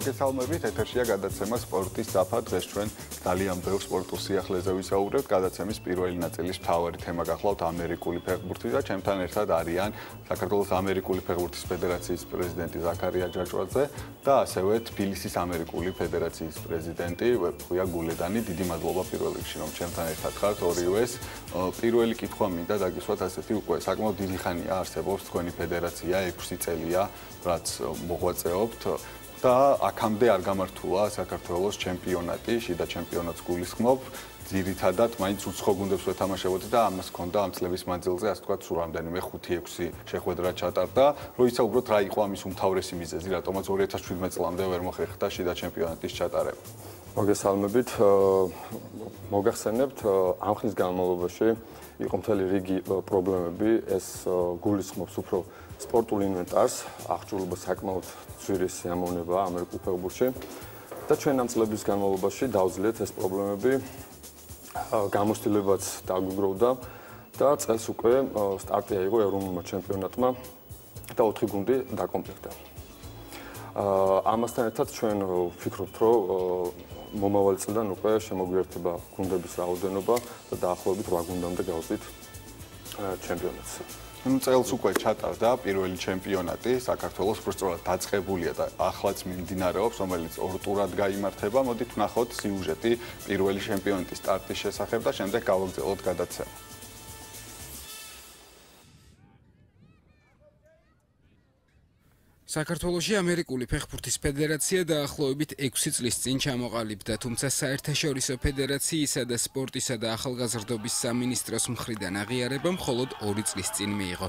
მოგესალმებით, ეთერშია გადაცემა სპორტის დაფა. დღეს ჩვენ ძალიან ბევრ სპორტულ სიახლეზე ვისაუბრებთ. გადაცემის პირველი ნაწილის მთავარი თემა გახლავთ ამერიკული ფეხბურთი და ჩემთან ერთად არიან საქართველოს ამერიკული ფეხბურთის ფედერაციის პრეზიდენტი ზაქარია ჯაჭვაძე და ასევე თბილისის ამერიკული ფედერაციის პრეზიდენტი ვეფხუია გულედანი. დიდი მადლობა პირველ რიგში რომ ჩემთან ერთად ხართ ორივეს. პირველი კითხვა მინდა დაგისვათ ასეთი უკვე საკმაოდ დიდი ხანია არსებობს თქვენი ფედერაცია 6 წელია რაც მოღვაწეობთ და აქამდე არ გამართულა საქართველოს ჩემპიონატი, შიდა ჩემპიონატს გულისხმობ. ძირითადად მაინც უცხო გუნდებს ვეთამაშებოდი და ამას ჰქონდა ამ წლების მანძილზე, ასე ვთქვათ, სულ რამდენიმე 5-6 შეხვედრა ჩატარდა. რო ისაუბროთ რა იყო ამის უმთავრესი მიზეზი, რატომაც 2017 წლამდე ვერ მოხერხდა შიდა ჩემპიონატის ჩატარება. მოგესალმებით. მოგახსენებთ ამ ხნის განმავლობაში იყო მთელი რიგი პრობლემები, ეს გულისხმობს უფრო სპორტულ ინვენტარს, აღჭურვილობა საკმაოდ ძვირი სიამოვნებაა ამერიკულ ფეხბურთში. და ჩვენ ამ წლების განმავლობაში დავძლიეთ ეს პრობლემები. გამოსtildeებაც დაგვიგროვდა და წელს უკვე სტარტი აიღო ევროპულ ჩემპიონატმა და 4 გუნდი დაკომპლექტდა. ამასთან ერთად ჩვენ ვფიქრობთ, რომ მომავალ წლიდან უკვე შემოგვიერთება გუნდების რაოდენობა და დაახლოებით 8 გუნდამდე გავწით ჩემპიონატს. ნუ წელს უკვე ჩატარდა პირველი ჩემპიონატი საქართველოს პროსტრულად დაწყებულია და ახლაც მიმდინარეობს რომელიც ორ ტურად გამართება მოდით ვნახოთ სიუჟეტი პირველი ჩემპიონატის სტარტის შესახებ და შემდეგ გავაგზავნოთ გადაცემა საქართველოსი ამერიკული ფეხბურთის ფედერაცია დაახლოებით 6 წლის წინ ჩამოყალიბდა, თუმცა საერთაშორისო ფედერაციისა და სპორტისა და ახალგაზრდობის სამინისტროს მხრიდან აღიარება მხოლოდ 2 წლის წინ მიიღო.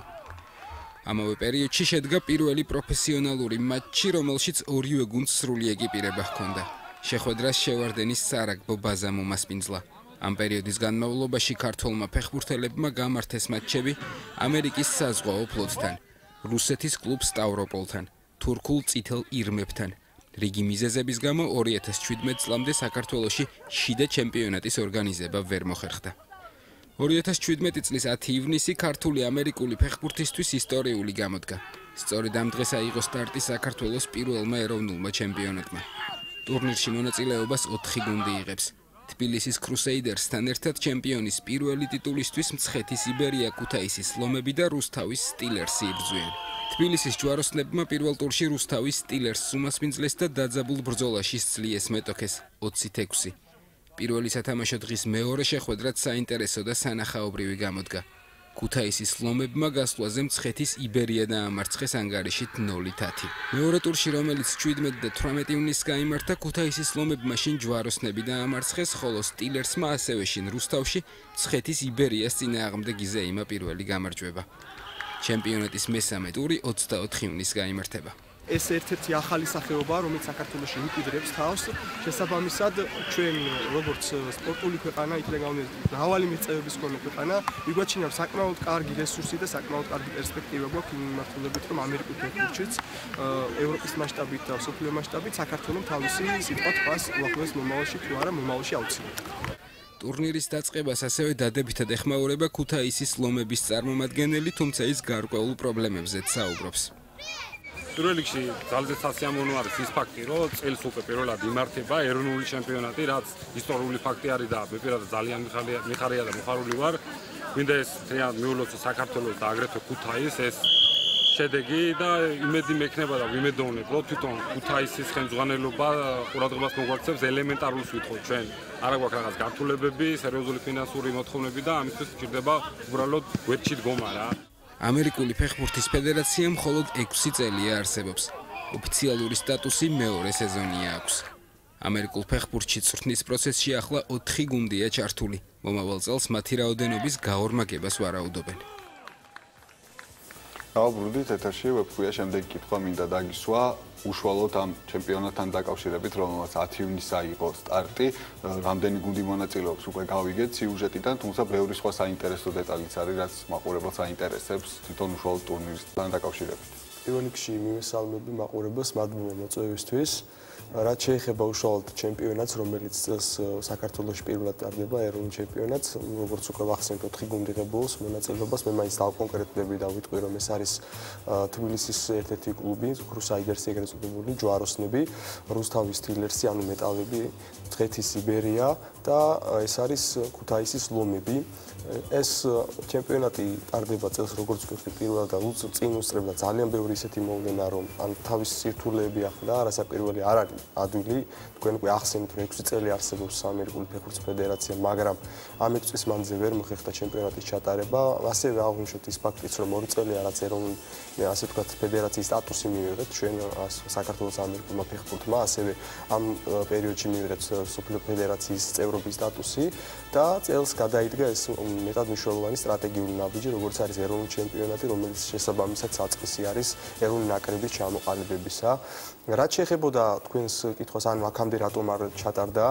ამავე პერიოდში შედგა პირველი პროფესიონალური მატჩი, რომელშიც ორივე გუნდს სრული ეკიპირება ჰქონდა. შეხვედრას შევარდენის სარაგბო ბაზა მომასპინძლა. ამ პერიოდის განმავლობაში ქართულმა ფეხბურთელებმა გამართეს მატჩები ამერიკის საზღვაო ფლოტთან. რუსეთის კლუბ სტავროპოლთან, თურქულ წითელ ირმებთან. რიგი მიზეზების გამო 2017 წლამდე საქართველოში შიდა ჩემპიონატის ორგანიზება ვერ მოხერხდა. 2017 წლის 10 ივნისი ქართული ამერიკული ფეხბურთისტვის ისტორიული გამოდგა. სწორედ ამ დღეს აიღო სტარტი საქართველოს პირველმა ეროვნულმა ჩემპიონატმა. ტურნირში მონაწილეობას 4 გუნდი იღებს. თბილისის კრუსეიდერსთან ერთად ჩემპიონის პირველი ტიტულისთვის მცხეთის იბერია ქუთაისის ლომები და რუსთავის სტილერსი იბრძვიან. თბილისის ჯვაროსნებმა პირველ ტურში რუსთავის სტილერსს უმასპინძლეს და დაძაბულ ბრძოლაში სძლიეს მეტოქეს 26. პირველი სათამაშო დღის მეორე შეხვედრაც საინტერესო და სანახაობრივი გამოდგა. ქუთაისის ლომებმა გასვლაზე მცხეთის იბერია დაამარცხეს ანგარიშით 0-10. მეორე ტურში, რომელიც 17 და 18 ივნისს გამართა, ქუთაისის ლომებმა შინ ჯვაროსნები დაამარცხეს, ხოლო სტილერსმა ასევე შინ რუსთავში მცხეთის იბერიას წინააღმდეგ იზეიმა პირველი გამარჯვება. ჩემპიონატის მესამე ტური 24 ივნისს გამართება. ეს ერთ-ერთი ახალი სახეობაა, რომელიც საქართველოს იმკვიდრებს თავს. შესაბამისად, ჩვენ როგორც სპორტული ქვეყანა, იქიდან გამომდინარე, მრავალი მიღწევების მქონე ქვეყანა, მიგვაჩნია საკმაოდ კარგი რესურსი და საკმაოდ კარგი პერსპექტივა გვაქვს იმ მიმართულებით, რომ ამერიკულ ფეხბურთშიც ევროპის მასშტაბით და სოფლიო მასშტაბით საქართველოს თავისი სიტყვა თქვას უახლოეს მომავალში თუ არა მომავალში აუცილებლად. ტურნირის დაწყებას ასევე დადებითად ეხმაურება ქუთაისის ლომების წარმომადგენელი, თუმცა ის გარკვეულ პრობლემებზეც საუბრობს. პირველ რიგში ძალზე სასიამოვნო არის ის ფაქტი, რომ წელს უკვე პირველად იმართება ეროვნული ჩემპიონატი, რაც ისტორიული ფაქტი არის და მე პირადად ძალიან მიხარია და მოხარული ვარ. მინდა ეს ძალიან მიულოცო საქართველოს და აგრეთვე ქუთაის ეს შედეგი და იმედი მექნება და ვიმედოვნებ, რომ თვითონ ქუთაისის ხელმძღვანელობა ყურადღებას მოგვაქცევს ელემენტარულს ვითხოვ ჩვენ. არა გვაქვს რაღაც გართულებები, სერიოზული ფინანსური მოთხოვნები და ამისთვის გვჭირდება უბრალოდ ვერჩი დგომა რა. ამერიკული ფეხბურთის ფედერაცია მხოლოდ 6 წელია არსებობს. ოფიციალური სტატუსი მეორე სეზონია აქვს. ამერიკულ ფეხბურთში წვრთნის პროცესში ახლა 4 გუნდია ჩართული. მომავალ წელს მათი რაოდენობის გაორმაგებას ვარაუდობენ. დავბრუნდით ეთერში ვებქვია შემდეგ კითხვა მინდა დაგისვა. უშუალოდ ამ ჩემპიონატთან დაკავშირებით რომელსაც 10 ივნისს აიღო სტარტი რამდენი გუნდი მონაწილეობს უკვე გავიგეთ სიუჟეტიდან თუმცა ბევრი სხვა საინტერესო დეტალიც არის რაც მაყურებელს აინტერესებს თვითონ უშუალოდ ტურნირთან დაკავშირებით. პირველ რიგში მიმესალმები მაყურებელს მადლობა მოწვევისთვის რაც შეეხება უშუალოდ ჩემპიონატს, რომელიც წელს საქართველოს პირველად ტარდება ეროვნულ ჩემპიონატს, როგორც უკვე ვახსენეთ, 4 გუნდი ღებულობს მონაწილეობას, მე მაინც დავკონკრეტდები და ვიტყვი, რომ ეს არის თბილისის ერთ-ერთი კლუბი, კრუსაიდერსი ეგრეთ წოდებული, ჯვაროსნები, რუსთავის თილერსი, ანუ მეტალები, ცხეთის იბერია და ეს არის ქუთაისის ლომები. ეს ჩემპიონატი ტარდება წელს როგორც ვთქვი პირველად და წინ უსწრებდა ძალიან ბევრი ისეთი მოვლენა რომ ან თავის სირთულეები ახლა არასაკვირველი არ არის ადვილი. თქვენ უკვე ახსენეთ რომ 6 წელი არსებობს ამერიკული ფეხბურთის ფედერაცია მაგრამ ამ 6 წლის მანძილზე ვერ მოხერხდა ჩემპიონატის ჩატარება. ასევე აღნიშნოთ ის ფაქტიც რომ 2 წელი არაც ეროვნული ასე ვთქვათ ფედერაციის სტატუსი მიიღეთ ჩვენ საქართველოს ამერიკულმა ფეხბურთმა ასევე ამ პერიოდში მიიღეთ სოფლიო ფედერაციის წევრობის სტატუსი და წელს გადაიდგა ეს მეტად მნიშვნელოვანი სტრატეგიული ნაბიჯი, როგორც არის ეროვნული ჩემპიონატი, რომელიც შესაბამისად საწყისი არის ეროვნული ნაკრების ჩამოყალიბებისა. რაც შეეხებოდა თქვენს კითხვას, ანუ აქამდე რატომ არ ჩატარდა,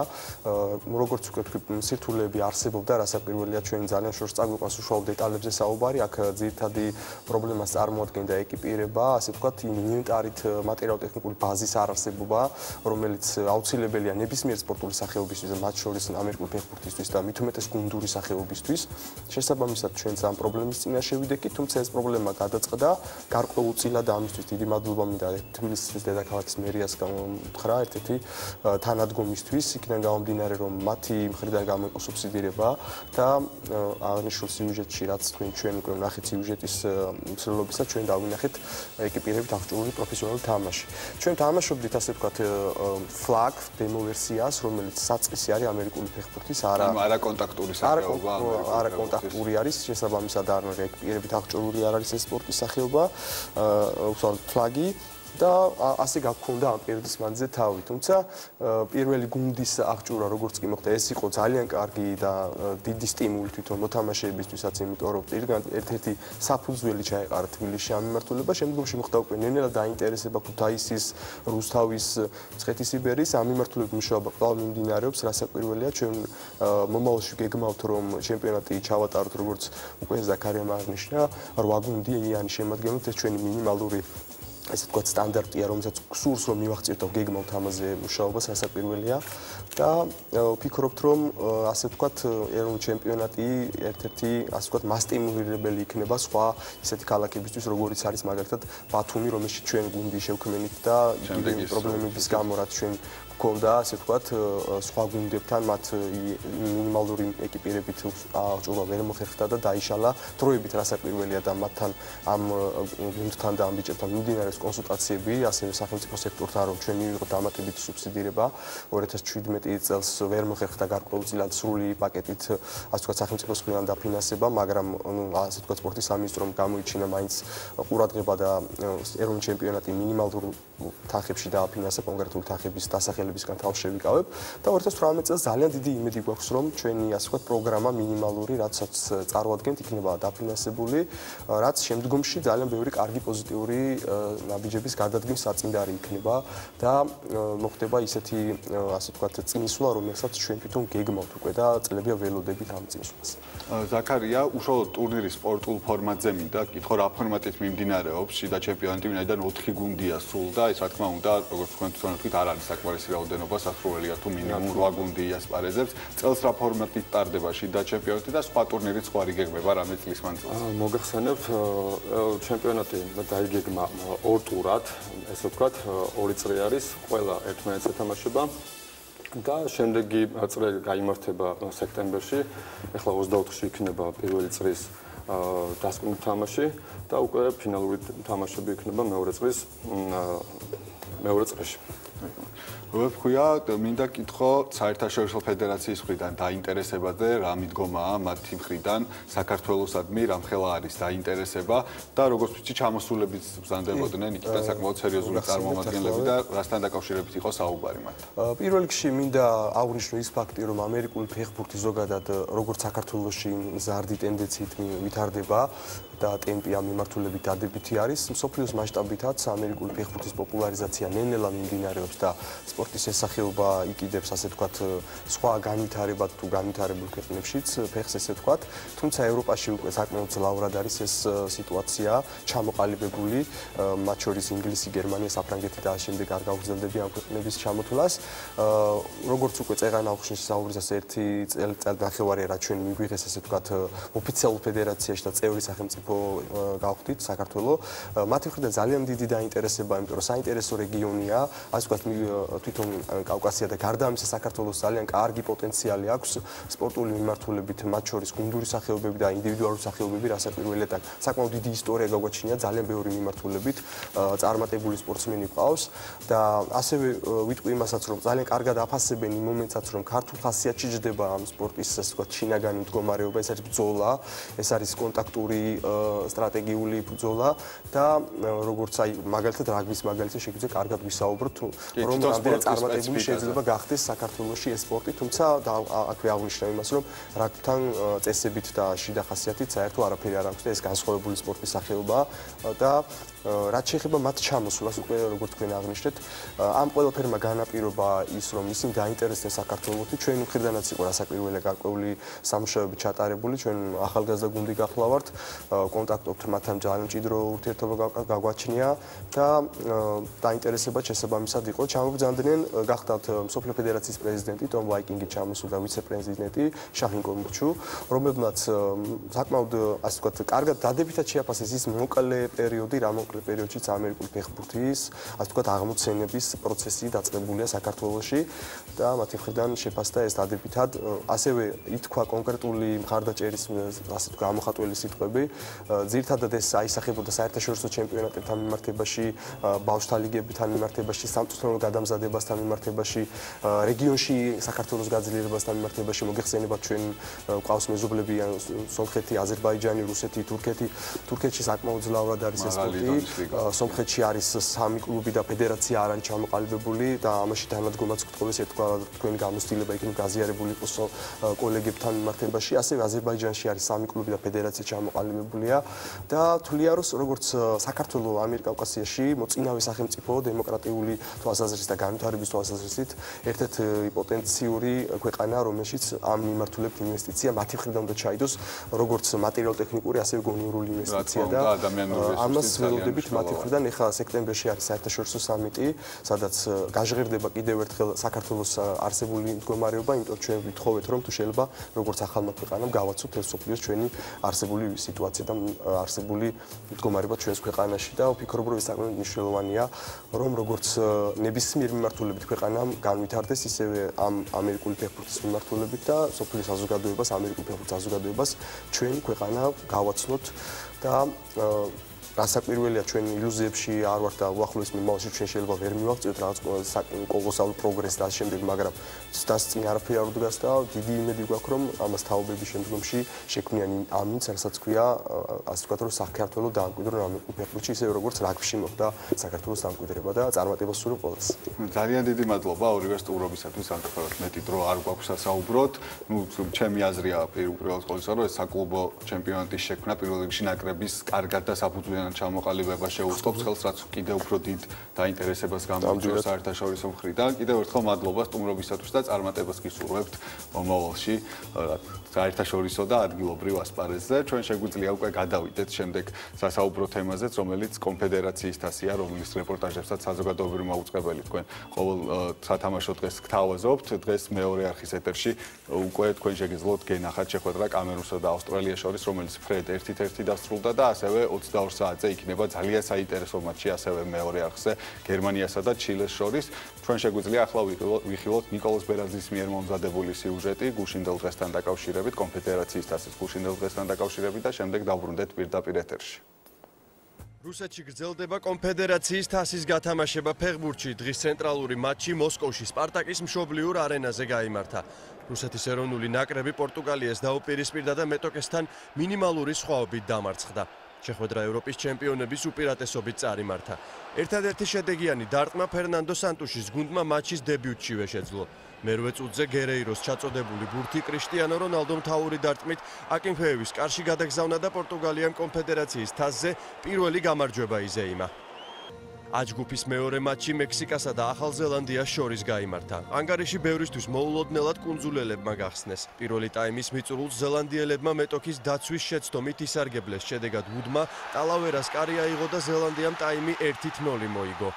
როგორც უკვე თქვი, სირთულეები არსებობდა, რასაკვირველია ჩვენ ძალიან შორს წაგვიყვანს უშუალო დეტალებზე საუბარი, აქ ძირითადი პრობლემას წარმოადგენდა ეკიპირება, ასე ვთქვათ, ინვენტარით მატერიალურ-ტექნიკური ბაზის არარსებობა, რომელიც აუცილებელია ნებისმიერ სპორტული სახეობისთვის და მათ შორის ამერიკული ფეხბურთისთვის და უმეტეს გუნდური სახეობისთვის. შესაბამისად ჩვენც ამ პრობლემის წინაშე ვიდექით, თუმცა ეს პრობლემა გადაწყდა გარკვეულწილად ამისთვის დიდი მადლობა მინდა თბილისის დედაქალაქის მერიას გამომთხრა ერთ-ერთი თანადგომისთვის, იქიდან გამომდინარე რომ მათი მხრიდან გამოიყო სუბსიდირება და აღნიშნულ სიუჟეტში რაც თქვენ ჩვენ უკვე ნახეთ სიუჟეტის მსვლელობისა ჩვენ დავინახეთ ეკიპირებით აღჭურვილი პროფესიონალი თამაში. ჩვენ თამაშობდით ასე ვთქვათ flag demo ვერსიას, რომელიც საწყისი არის ამერიკული ფეხბურთის არა არა კონტაქტური სახეობა არა კონტაქტური არის შესაბამისად არ რეკპირებით აღჭურვილი არ არის ეს სპორტის სახეობა აა ფლაგი და ასე გაქონდა ამ პერიოდის მანძილზე თავი. თუმცა პირველი გუნდის აღჭურვა როგორც კი მოხდა, ეს იყო ძალიან კარგი და დიდი სტიმული თვითონ მოთამაშეებისთვისაც, იმიტომ რომ პირგან ერთ-ერთი საფუძველი ჩაეყარა თბილისში ამ მიმართულება, შემდგომში მოხდა უკვე ნენელა დაინტერესება ქუთაისის, რუსთავის, ცხეთის იბერის ამ მიმართულებით მუშაობა კვლავ მიმდინარეობს, რასაკვირველია, ჩვენ მომავალში გეგმავთ რომ ჩემპიონატი ჩავატაროთ როგორც უკვე ზაქარია მარნიშნა, რვა გუნდი იანი შემადგენლობთ ეს ჩვენი მინიმალური ესე თქვა სტანდარტია, რომელსაც გსურს რომ მივახციოთ და გეგმავთ ამაზე მუშაობას, ასაკვირველია და ვფიქრობთ რომ ასე თქვა ეროვნული ჩემპიონატი ერთ-ერთი ასე თქვა მასტიმულირებელი იქნება სხვა ისეთი ქალაქებისთვის, როგორიც არის მაგალითად ბათუმი, რომელშიც ჩვენ გუნდი შევქმნით და დიდი პრობლემების გამო რაც ჩვენ გქონდა, ასე ვთქვათ, სხვა გუნდებთან მათ მინიმალური ეკიპირებით აღჭურვა ვერ მოხერხდა და დაიშალა. დროებით რასაკვირველია და მათთან ამ გუნდთან და ამ ბიჭებთან მიმდინარეობს კონსულტაციები, ასევე სახელმწიფო სექტორთან რომ ჩვენ მივიღოთ დამატებით სუბსიდირება. 2017 წელს ვერ მოხერხდა გარკვეულწილად სრული პაკეტით, ასე ვთქვათ, სახელმწიფოს მხრიდან დაფინანსება, მაგრამ ნუ ასე ვთქვათ, სპორტის სამინისტრომ გამოიჩინა მაინც ყურადღება და ეროვნული ჩემპიონატი მინიმალურ თანხებში დააფინანსა კონკრეტული თანხების დასახელება ხელებისგან თავს შევიკავებ და 2018 წელს ძალიან დიდი იმედი გვაქვს რომ ჩვენი ასე ვთქვათ პროგრამა მინიმალური რაცაც წარმოადგენთ იქნება დაფინანსებული რაც შემდგომში ძალიან ბევრი კარგი პოზიტიური ნაბიჯების გადადგმის საწინდარი იქნება და მოხდება ისეთი ასე ვთქვათ წინსვლა რომელსაც ჩვენ თვითონ გეგმავთ უკვე და წლებია ველოდებით ამ წინსვლას. ზაქარია უშუალოდ ტურნირის სპორტულ ფორმატზე მინდა კითხო რა ფორმატით მიმდინარეობს შიდა ჩემპიონატი ვინაიდან 4 გუნდია სულ და ეს რა თქმა უნდა როგორც თქვენ თვითონ თქვით არ არის საკმარისი რაოდენობა სასრულია თუ მინიმუმ 8 გუნდი იასპარეზებს წელს რა ფორმატით ტარდება შიდა ჩემპიონატი და სხვა ტურნირის სხვა რიგებება რამე წლის მანძილზე? მოგახსენებ ჩემპიონატი დაიგეგმა ორ ტურად. ესე ვთქვათ ორი წრი არის ყველა ერთმანეთს ეთამაშება და შემდეგი წრე გამართება სექტემბერში. ეხლა 24-ში იქნება პირველი წრის დასკვნითი თამაში და უკვე ფინალური თამაშები იქნება მეორე წრის მეორე წრეში ვეფხვია მინდა კითხო საერთაშორისო ფედერაციის მხრიდან დაინტერესებაზე რა მიდგომაა მათი მხრიდან საქართველოსადმი რამხელა არის დაინტერესება და როგორც ვიცი ჩამოსულებიც ბზანდებოდნენ იქიდან საკმაოდ სერიოზული წარმომადგენლები და რასთან დაკავშირებით იყო საუბარი მათ. პირველ რიგში მინდა აღვნიშნო ის ფაქტი რომ ამერიკული ფეხბურთი ზოგადად როგორც საქართველოსში ზარდი ტენდენციით ვითარდება და ტემპი ამ მიმართულებით დადებითი არის მსოფლიოს მასშტაბითაც ამერიკული ფეხბურთის პოპულარიზაცია ნენელა მიმდინარეობს და სპორტის ესახეობა იყიდებს ასე ვთქვათ სხვა განვითარებად თუ განვითარებულ ქვეყნებშიც ფეხს ესე ვთქვათ, თუმცა ევროპაში უკვე საკმაოდ ძლავრად არის ეს სიტუაცია ჩამოყალიბებული, მათ შორის ინგლისი, გერმანია, საფრანგეთი და შემდეგ არ გავგრძელდები ამ ქვეყნების ჩამოთვლას. როგორც უკვე წეღან აუხშნის საუბრისას ერთი წელწადახევარია რა ჩვენ მიგვიღეს ასე ვთქვათ ოფიციალურ ფედერაციაში და წევრი სახელმწიფო გავხდით საქართველოს. მათი მხრიდან ძალიან დიდი დაინტერესება, იმიტომ რომ საინტერესო რეგიონია, ასე ვთქვათ თვითონ კავკასია და გარდა ამისა საქართველოს ძალიან კარგი პოტენციალი აქვს სპორტული მიმართულებით, მათ შორის გუნდური სახეობები და ინდივიდუალური სახეობები, რასაკვირველია და საკმაოდ დიდი ისტორია გაგვაჩნია ძალიან ბევრი მიმართულებით წარმატებული სპორტსმენი ყავს და ასევე ვიტყვი იმასაც რომ ძალიან კარგად აფასებენ იმ მომენტსაც რომ ქართულ ხასიათში ჯდება ამ სპორტის ასე ვთქვათ ჩინაგანი მდგომარეობა, ეს არის ბძოლა, ეს არის კონტაქტური სტრატეგიული ბძოლა და როგორც აი მაგალითად რაგბის მაგალითად შეგვიძლია კარგად ვისაუბროთ რომ რამდენად წარმატებული შეიძლება გახდეს საქართველოსში ეს სპორტი, თუმცა აქვე აღნიშნავ იმას რომ რაგბთან წესებით და შიდა ხასიათით საერთო არაფერი არ აქვს და ეს განსხვავებული სპორტის სახეობაა. და რაც შეეხება მათ ჩამოსვლას უკვე როგორც თქვენ აღნიშნეთ ამ ყველაფერმა განაპირობა ის რომ ისინი დაინტერესდნენ საქართველოსი ჩვენ მხრიდანაც იყო რასაკვირველია გარკვეული სამუშაოები ჩატარებული ჩვენ ახალგაზრდა გუნდი გახლავართ კონტაქტობთ მათთან ძალიან მჭიდრო ურთიერთობა გაგვაჩნია და დაინტერესება შესაბამისად იყო. ჩამოგზავნდნენ გახდათ სოფლიო ფედერაციის პრეზიდენტი ტომ ვაიკინგი ჩამოსულდა ვიცე-პრეზიდენტი შაჰინ კომუჩუ რომელმაც საკმაოდ ასე ვთქვათ კარგად დადებითად შეაფასეს ის მოკლე პერიოდი რა მოკლე პერიოდშიც ამერიკული ფეხბურთის ასე ვთქვათ აღმოცენების პროცესი დაწყებულია საქართველოში და მათი მხრიდან შეფასდა ეს დადებითად ასევე ითქვა კონკრეტული მხარდაჭერის ასე ვთქვათ გამოხატველი სიტყვები ძირთადად ეს აისახებოდა საერთაშორისო ჩემპიონატებთან მიმართებაში ბავშვთა ლიგებთან მიმართებაში სამწუხარო გადამზადებასთან მიმართებაში რეგიონში საქართველოს გაძლიერებასთან მიმართებაში მოგეხსენებათ ჩვენ ყავს მეზობლები სომხეთი, აზერბაიჯანი, რუსეთი, თურქეთი. თურქეთში საკმაოდ ძლავრად არის ეს სპორტი. სომხეთში არის სამი კლუბი და ფედერაცია არ არის ჩამოყალიბებული და ამაში თანადგომაც გთხოვეს ერთგვარ თქვენი გამოცდილება იქნება გაზიარებული იყოს კოლეგებთან მიმართებაში. ასევე აზერბაიჯანში არის სამი კლუბი და ფედერაცია ჩამოყალიბებულია და თვლია რომ როგორც საქართველოს ამიერკავკასიაში მოწინავე სახელმწიფო დემოკრატიული თვალსაზრისით და განვითარების თვალსაზრისით ერთ-ერთი პოტენციური ქვეყანა რომელშიც ამ მიმართულებით ინვესტიცია მათი მხრიდან უნდა ჩაიდოს როგორც მატერიალურ-ტექნიკური, ასევე გონიურული ინვესტიცია და ამას ველოდებით მათი მხრიდან ეხლა სექტემბერში არის საერთაშორისო სამიტი, სადაც გაჟღერდება კიდევ ერთხელ საქართველოს არსებული მდგომარეობა, იმიტომ ჩვენ ვითხოვეთ რომ თუ შეიძლება როგორც ახალმა ქვეყანამ გავაცოთ ეს სოფლიოს ჩვენი არსებული სიტუაცია და არსებული მდგომარეობა ჩვენს ქვეყანაში. და ვფიქრობ რომ ეს საკმაოდ მნიშვნელოვანია რომ როგორც ნებისმიერ მიმართულებით ქვეყანამ განვითარდეს ისევე ამ ამერიკული ფეხბურთის მიმართულებით და სოფლიოს საზოგადოებას ამერიკული ფეხბურთის საზოგადოებას ჩვენი ქვეყანა გავაცნოთ და გასაკვირველია ჩვენ ილუზიებში არ ვართ და უახლოეს მიმავალში ჩვენ შეიძლება ვერ მივაღწიოთ რაღაც კოლოსალურ პროგრესს და შემდეგ მაგრამ დასწინი არაფერი არ უდგას და დიდი იმედი გვაქვს რომ ამას თაობების შემდგომში შექმნიან ამინც რასაც ქვია ასე ვთქვათ რომ საქართველოს დაანკვიდრო ამერიკულ ფეხბურთში ისე როგორც რაგბიში მოხდა საქართველოს დაანკვიდრება და წარმატებას სურვი ყველას ძალიან დიდი მადლობა ორივე სტუმრობისათვის ამხრივად მეტი დრო არ გვაქვს ასაუბროთ ნუ ჩემი აზრია პირველ ყოვლისა რომ ეს საკლუბო ჩემპიონატის შექმნა პირველ რიგში ნაკრების კარგად და საფუძვლად ძალიან ჩამოყალიბება შეუწყობს ხელს რაც კიდევ უფრო დიდ დაინტერესებას გამოიწვევს საერთაშორისო მხრიდან. კიდევ ერთხელ მადლობა სტუმრობისათვის და წარმატებას გისურვებთ მომავალში საერთაშორისო და ადგილობრივ ასპარეზზე. ჩვენ შეგვიძლია უკვე გადავიდეთ შემდეგ სასაუბრო თემაზეც, რომელიც კონფედერაციის თასია, რომლის რეპორტაჟებსაც საზოგადოებრივი მაუწყებელი თქვენ ყოველ სათამაშო დღეს გთავაზობთ. დღეს მეორე არხის ეთერში უკვე თქვენ შეგიძლიათ გენახათ შეხვედრა კამერუსა და ავსტრალიას შორის, რომელიც ფრედ 1-1 დასრულდა და ასევე 22 საათი მატჩზე იქნება ძალიან საინტერესო მატჩი ასევე მეორე არხზე გერმანიასა და ჩილეს შორის. ჩვენ შეგვიძლია ახლა ვიხილოთ نيكოლოზ ბერაძის მიერ მომზადებული სიუჟეტი გუშინდელ დღესთან დაკავშირებით, კონფედერაციის თასის გუშინდელ დღესთან დაკავშირებით და შემდეგ დაბრუნდეთ პირდაპირ ეთერში. რუსეთში გრძელდება კონფედერაციის თასის გათამაშება ფეხბურთში. დღის ცენტრალური მატჩი მოსკოვში სპარტაკის მშობლიურ არენაზე გაიმართა. რუსეთის ეროვნული ნაკრები პორტუგალიას დაუპირისპირდა და მეტოქესთან მინიმალური სხვაობით დამარცხდა. შეხვედრა ევროპის ჩემპიონების უპირატესობით წარიმართა. ერთადერთი შედეგიანი დარტყმა ფერნანდო სანტუშის გუნდმა მატჩის დებიუტშივე შეძლო. მერვე წუთზე გერეიროს ჩაწოდებული ბურთი კრისტიანო რონალდომ თავური დარტყმით აკინფეევის კარში გადაგზავნა და პორტუგალიამ კონფედერაციის თასზე პირველი გამარჯვება იზეიმა. აჯგუფის მეორე მატჩი მექსიკასა და ახალ ზელანდიას შორის გამართა. ანგარიში ბევრისთვის მოულოდნელად კუნძულელებმა გახსნეს. პირველი ტაიმის მიწურულს ზელანდიელებმა მეტოქის დაცვის შეცდომით ისარგებლეს. შედეგად უდმა ტალავერას კარი აიღო და ზელანდიამ ტაიმი 1-0 მოიგო.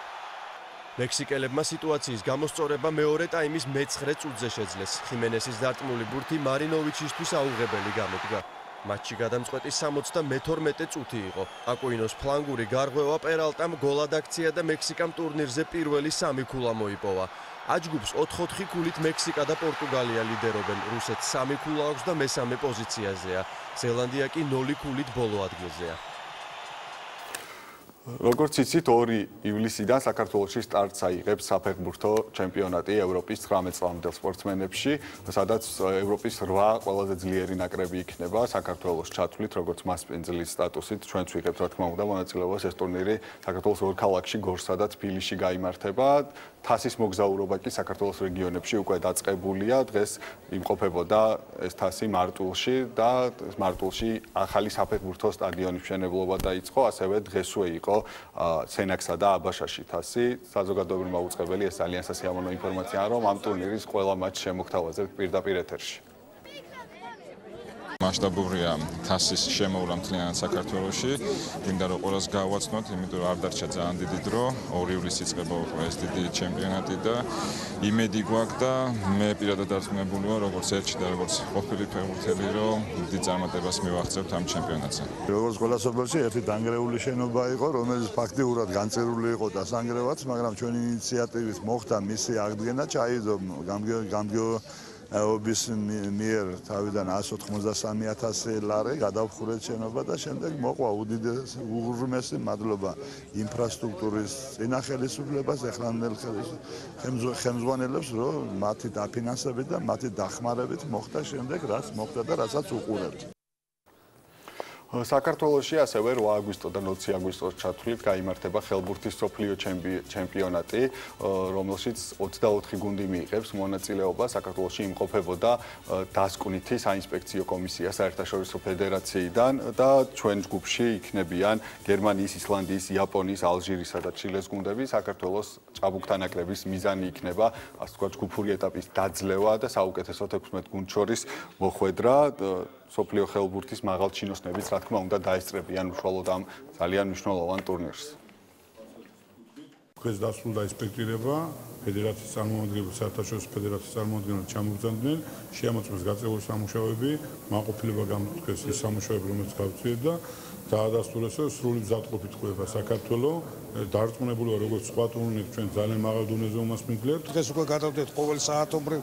მექსიკელებმა სიტუაციის გამოსწორება მეორე ტაიმის მე-9 წუთზე შეძლეს. ხიმენესის დარტმული ბურთი მარინოვიჩისთვის აუღებელი გამოდგა. მატჩი გადამწყვეტი 72 წუთი იყო. აკუინოს ფლანგური გარღვევა პერალტამ გოლად აქცია და მექსიკამ ტურნირზე პირველი სამი ქულა მოიპოვა. აჯგუფს 4-4 ქულით მექსიკა და პორტუგალია ლიდერობენ. რუსეთს სამი ქულა აქვს და მესამე პოზიციაზეა. ზელანდია კი 0 ქულით ბოლო ადგილზეა. როგორც იცით 2 ივლისიდან საქართველოსში სტარტს აიღებს საფეხბურთო ჩემპიონატი ევროპის 19 წლამდელ სპორტსმენებში, სადაც ევროპის 8 ყველაზე ძლიერი ნაკრები იქნება საქართველოს ჩათვლით, როგორც მასპინძლის სტატუსით ჩვენც ვიღებთ რა თქმა უნდა მონაწილეობას ეს ტურნირი საქართველოს ორ ქალაქში გორსა და თბილისში გამართება. თასის მოგზაურობა კი საქართველოს რეგიონებში უკვე დაწყებულია. დღეს იმყოფებოდა ეს თასი მარტულში და მარტულში ახალი საფეხბურთო სტადიონის მშენებლობა დაიწყო, ასევე დღესვე იყო სენაქსა და აბაშაში თასი. საზოგადოებრივი მაუწყებელი ეს ძალიან სასიამოვნო ინფორმაციაა, რომ ამ ტურნირის ყველა მატჩი შემოგთავაზებთ პირდაპირ ეთერში. მასშტაბურია თასის შემოვლა მთლიანად საქართველოში. მინდა რომ ყველას გავაცნოთ, იმიტომ რომ არ დარჩა ძალიან დიდი დრო. 2 ივლისს იწყება ეს დიდი ჩემპიონატი და იმედი გვაქვს და მე პირადად დარწმუნებული ვარ, როგორც ერთში და როგორც ყოფილი ფეხბურთელი, რომ დიდი წარმატებას მივაღწევთ ამ ჩემპიონატზე. როგორც ყველა სოფელში ერთი დანგრეული შენობა იყო, რომელიც ფაქტიურად განწერული იყო და სანგრევაც, მაგრამ ჩვენი ინიციატივით მოხდა მისი აღდგენა, ჩაიდო გამგეო ობის მიერ თავიდან 183000 ლარი გადავხურეთ შენობა და შემდეგ მოყვა უდიდეს უღრმესი მადლობა ინფრასტრუქტურის წინახელისუფლებას ეხლანდელ ხელმძღვანელებს რომ მათი დაფინანსებით და მათი დახმარებით მოხდა შემდეგ რაც მოხდა და რასაც უყურებთ საქართველოსში ასევე 8 აგვისტო და 20 აგვისტოს ჩათვლით გამართება ხელბურთის სოფლიო ჩემპიონატი, რომელშიც 24 გუნდი მიიღებს მონაწილეობას. საქართველოსში იმყოფებოდა დასკვნითი საინსპექციო კომისია საერთაშორისო ფედერაციიდან და ჩვენ ჯგუფში იქნებიან გერმანიის, ისლანდიის, იაპონიის, ალჟირისა და ჩილეს გუნდები. საქართველოს ჭაბუკთან აკრების მიზანი იქნება, ასე ვთქვათ, ჯგუფური ეტაპის დაძლევა და საუკეთესო 16 გუნდ შორის მოხვედრა. სოფლიო ხელბურთის მაღალჩინოსნებიც რა თქმა უნდა დაესწრებიან უშუალოდ ამ ძალიან მნიშვნელოვან ტურნირს. ეს დასრულდა ინსპექტირება ფედერაციის წარმომადგენლებს საერთაშორისო ფედერაციის წარმომადგენლებს ჩამოგზავნდნენ შეამოწმეს გაწეული სამუშაოები მაყოფილება გამოთქვეს ის სამუშაოები რომელიც გავწიეთ და დაადასტურეს რომ სრული მზადყოფით ყვება საქართველოს დარწმუნებული ვარ როგორც სხვა ტურნირებში ჩვენ ძალიან მაღალ დონეზე უმასპინძლებთ დღეს უკვე გადავდეთ ყოველ საათობრივ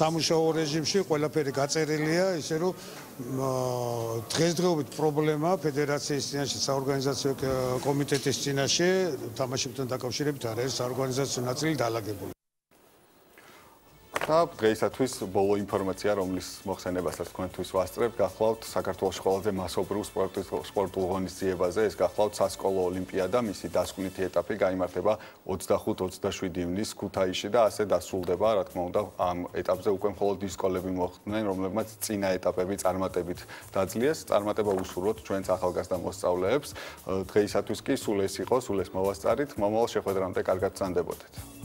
სამუშაო რეჟიმში ყველაფერი გაწერილია ისე რომ დღესდღეობით პრობლემა ფედერაციის წინაშე საორგანიზაციო კომიტეტის წინაშე თამაშებთან დაკავშირებით არის საორგანიზაციო ნაწილი დაალაგებული და დღეისათვის ბოლო ინფორმაცია, რომლის მოხსენებასაც თქვენთვის ვასწრებ, გახლავთ საქართველოს ყველაზე მასობრივ სპორტის სპორტულ ღონისძიებაზე, ეს გახლავთ სასკოლო ოლიმპიადა, მისი დასკვნითი ეტაპი გამართება 25-27 ივნისს ქუთაისში და ასე დასრულდება, რა თქმა უნდა, ამ ეტაპზე უკვე მხოლოდ ის სკოლები მოხდნენ, რომლებმაც წინა ეტაპები წარმატებით დაძლიეს. წარმატება უსურვოთ ჩვენს ახალგაზრდა მოსწავლეებს. დღეისათვის კი სულ ეს იყო, სულ ეს მოვასწარით. მომავალ შეხვედრამდე კარგად წანდებოდეთ.